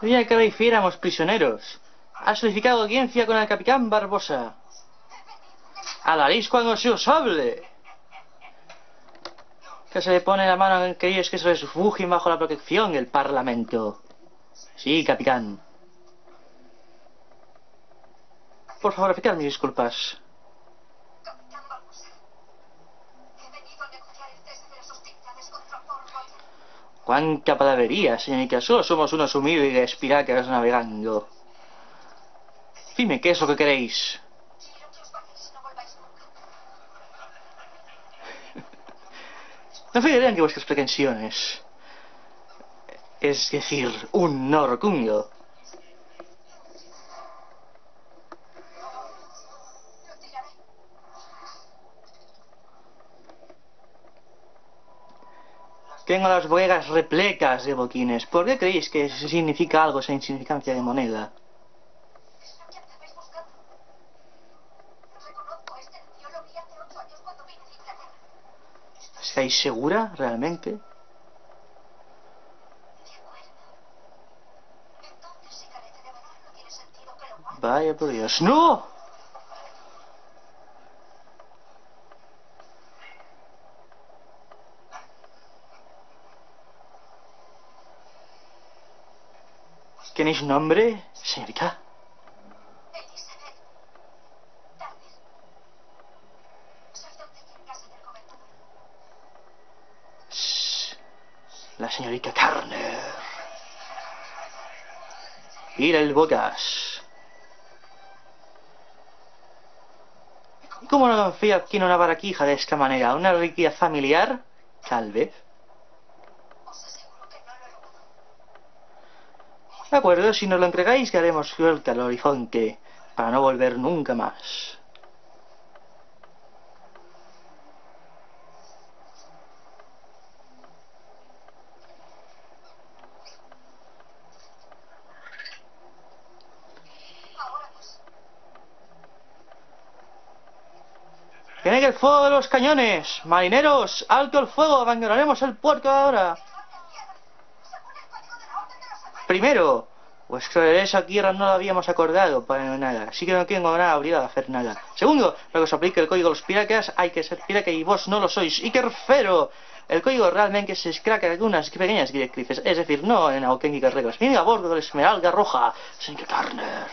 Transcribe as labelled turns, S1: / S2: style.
S1: Sabía que hiciéramos prisioneros. Ha solicitado audiencia con el capitán Barbosa. Hablaréis cuando se os hable. Que se le pone la mano en que ellos que se refugien bajo la protección del Parlamento. Sí, capitán. Por favor, aceptad mis disculpas.
S2: Capitán Barbosa. He venido a negociar el cese de las hostilidades contra Fort Roger.
S1: Cuánta palabrería, señorita. Solo somos unos humildes piratas navegando. Dime, ¿qué es lo que queréis?
S2: No
S1: fijarán que vuestras pretensiones. Es decir, un no Tengo las bodegas repletas de boquines. ¿Por qué creéis que significa algo esa insignificancia de moneda?
S2: Es lo que andabais buscando. Reconozco, este yo lo vi hace ocho años cuando vine de Inglaterra.
S1: ¿Estáis segura, realmente?
S2: De acuerdo. Entonces, si carece de valor, no tiene sentido que lo guarde.
S1: Vaya por Dios. ¡No! ¿Tenéis nombre, señorita?
S2: Elizabeth. Turner. Soy doncella en casa del gobernador.
S1: Shh. La señorita Turner. Mira el botas. ¿Y cómo no confía aquí en una baraquija de esta manera? ¿Una riqueza familiar? Tal vez.
S2: Os aseguro que no lo he robado.
S1: De acuerdo, si nos lo entregáis, daremos suelta al horizonte para no volver nunca más. ¡Tened el fuego de los cañones! ¡Marineros! ¡Alto el fuego! ¡Abandonaremos el puerto ahora!
S2: Según el código de la Orden de los Amarillos.
S1: Primero, vuestro regreso a tierra no lo habíamos acordado para nada, así que no tengo nada obligado a hacer nada. Segundo, lo que os aplique el código de los piratas, hay que ser pirata y vos no lo sois. Y tercero, el código realmente se escraca de unas pequeñas directrices, es decir, no en auténticas reglas. Venid a bordo del Esmeralda Roja, señor Turner.